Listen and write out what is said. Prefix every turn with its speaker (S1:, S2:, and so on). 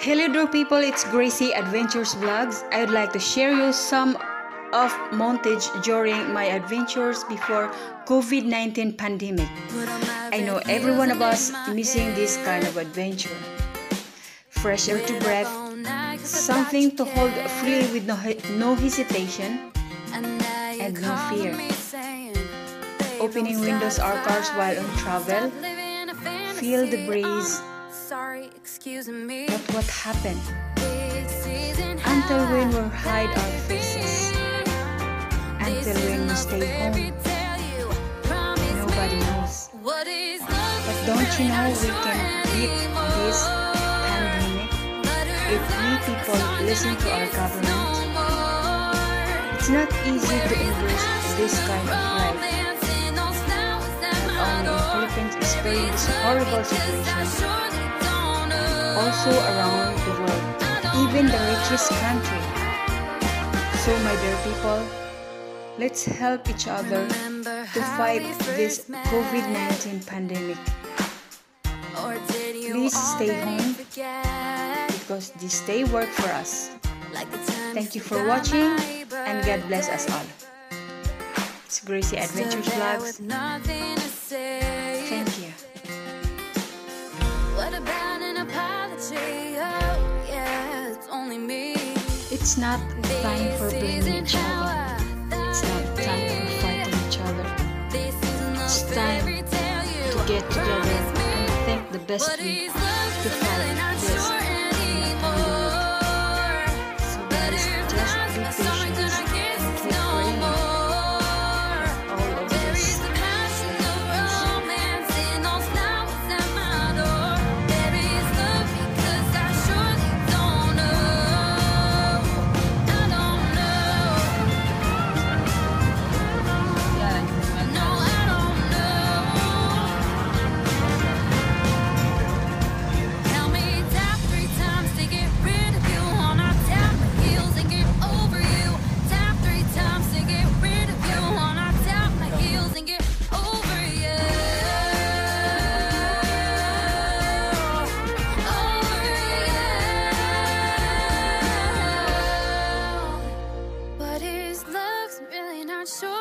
S1: Hello there people, it's Gracey Adventures Vlogs. I would like to share you some of montage during my adventures before COVID-19 pandemic. I know every one of us missing this kind of adventure. Fresh air to breath, something to hold freely with no, no hesitation and no fear. Opening windows or cars while on travel, feel the breeze sorry, excuse me. But what happened? Until when we hide our faces. Until when we stay home. Nobody knows. But don't you know we can beat this pandemic if we people listen to our government? It's not easy to embrace this kind of life. Only in Philippines experiencing this horrible situation, also around the world, even the richest country. So, my dear people, let's help each other to fight this COVID 19 pandemic. Please stay home because this day worked for us. Thank you for watching and God bless us all. It's Gracey Adventures Vlogs. It's not time for blaming each other. It's not time for fighting each other. It's time to get together and think the best way to fight so